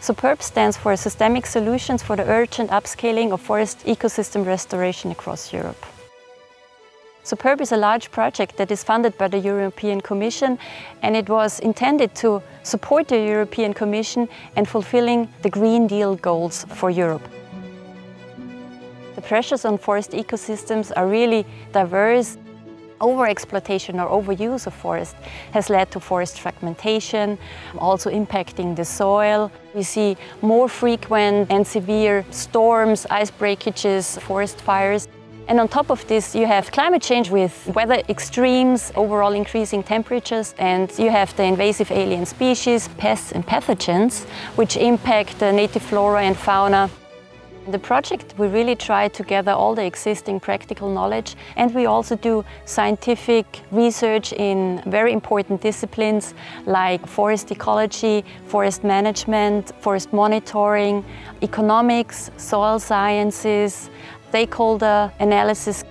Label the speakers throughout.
Speaker 1: SUPERB stands for Systemic Solutions for the Urgent Upscaling of Forest Ecosystem Restoration across Europe. SUPERB is a large project that is funded by the European Commission and it was intended to support the European Commission in fulfilling the Green Deal goals for Europe. The pressures on forest ecosystems are really diverse. Overexploitation or overuse of forest has led to forest fragmentation, also impacting the soil. We see more frequent and severe storms, ice breakages, forest fires. And on top of this, you have climate change with weather extremes, overall increasing temperatures, and you have the invasive alien species, pests and pathogens, which impact the native flora and fauna. In the project, we really try to gather all the existing practical knowledge and we also do scientific research in very important disciplines like forest ecology, forest management, forest monitoring, economics, soil sciences, stakeholder analysis.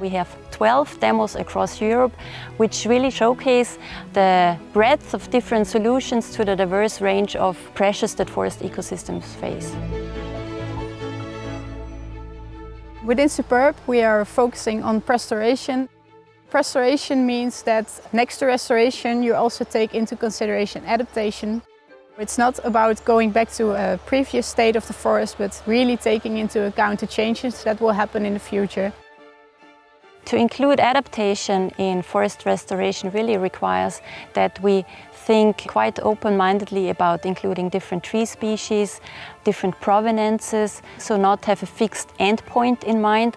Speaker 1: We have 12 demos across Europe which really showcase the breadth of different solutions to the diverse range of pressures that forest ecosystems face.
Speaker 2: Within SUPERB we are focusing on restoration. Restoration means that next to restoration you also take into consideration adaptation. It's not about going back to a previous state of the forest, but really taking into account the changes that will happen in the future.
Speaker 1: To include adaptation in forest restoration really requires that we think quite open-mindedly about including different tree species, different provenances, so not have a fixed endpoint in mind.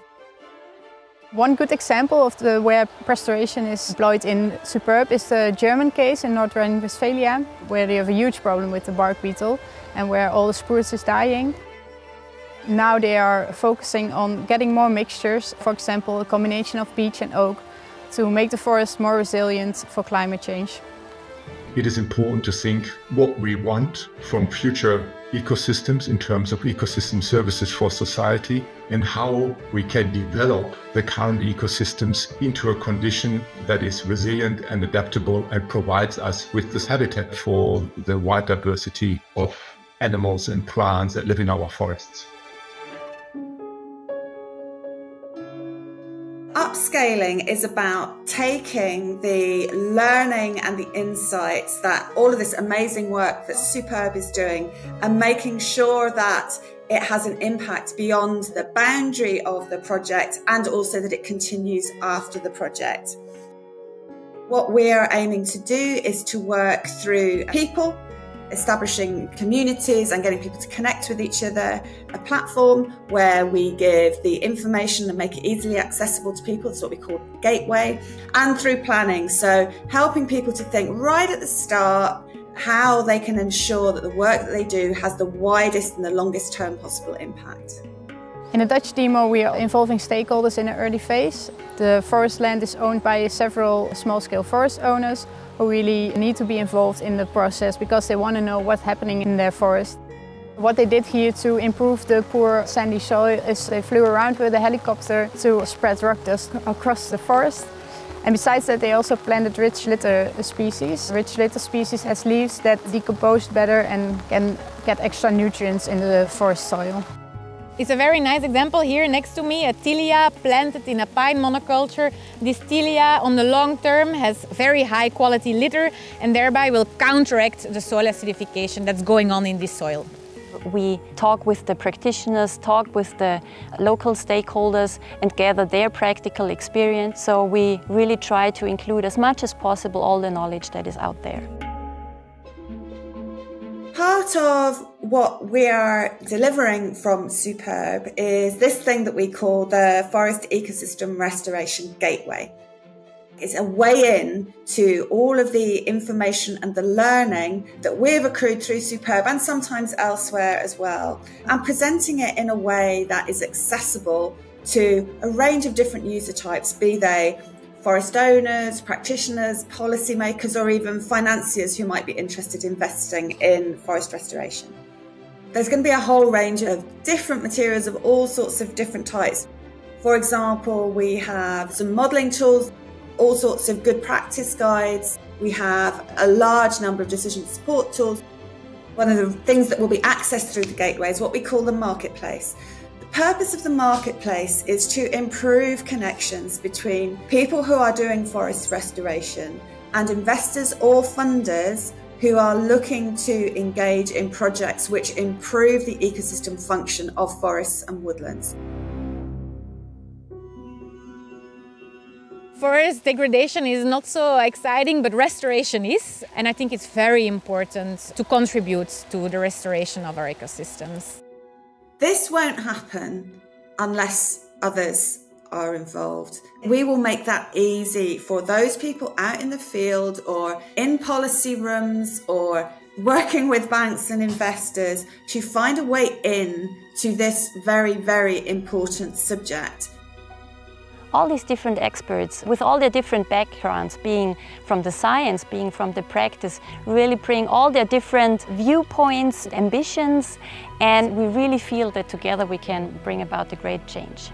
Speaker 2: One good example of the where restoration is employed in SUPERB is the German case in North Rhine-Westphalia, where they have a huge problem with the bark beetle and where all the spruce is dying. Now they are focusing on getting more mixtures, for example a combination of beech and oak, to make the forest more resilient for climate change.
Speaker 3: It is important to think what we want from future ecosystems in terms of ecosystem services for society and how we can develop the current ecosystems into a condition that is resilient and adaptable and provides us with this habitat for the wide diversity of animals and plants that live in our forests.
Speaker 4: Upscaling is about taking the learning and the insights that all of this amazing work that SUPERB is doing and making sure that it has an impact beyond the boundary of the project and also that it continues after the project. What we're aiming to do is to work through people establishing communities and getting people to connect with each other, a platform where we give the information and make it easily accessible to people. It's what we call gateway, and through planning. So helping people to think right at the start how they can ensure that the work that they do has the widest and the longest term possible impact.
Speaker 2: In the Dutch demo we are involving stakeholders in an early phase. The forest land is owned by several small-scale forest owners who really need to be involved in the process because they want to know what's happening in their forest. What they did here to improve the poor sandy soil is they flew around with a helicopter to spread rock dust across the forest. And besides that, they also planted rich litter species. Rich litter species has leaves that decompose better and can get extra nutrients in the forest soil.
Speaker 5: It's a very nice example here next to me, a tilia planted in a pine monoculture. This tilia on the long term has very high quality litter and thereby will counteract the soil acidification that's going on in this soil.
Speaker 1: We talk with the practitioners, talk with the local stakeholders and gather their practical experience. So we really try to include as much as possible all the knowledge that is out there.
Speaker 4: Part of what we are delivering from SUPERB is this thing that we call the Forest Ecosystem Restoration Gateway. It's a way in to all of the information and the learning that we've accrued through SUPERB and sometimes elsewhere as well, and presenting it in a way that is accessible to a range of different user types, be they forest owners, practitioners, policymakers, or even financiers who might be interested in investing in forest restoration. There's going to be a whole range of different materials of all sorts of different types. For example, we have some modelling tools, all sorts of good practice guides. We have a large number of decision support tools. One of the things that will be accessed through the gateway is what we call the marketplace. The purpose of the marketplace is to improve connections between people who are doing forest restoration and investors or funders who are looking to engage in projects which improve the ecosystem function of forests and woodlands.
Speaker 5: Forest degradation is not so exciting, but restoration is. And I think it's very important to contribute to the restoration of our ecosystems.
Speaker 4: This won't happen unless others are involved. We will make that easy for those people out in the field or in policy rooms or working with banks and investors to find a way in to this very, very important subject
Speaker 1: all these different experts with all their different backgrounds, being from the science, being from the practice, really bring all their different viewpoints, ambitions, and we really feel that together we can bring about a great change.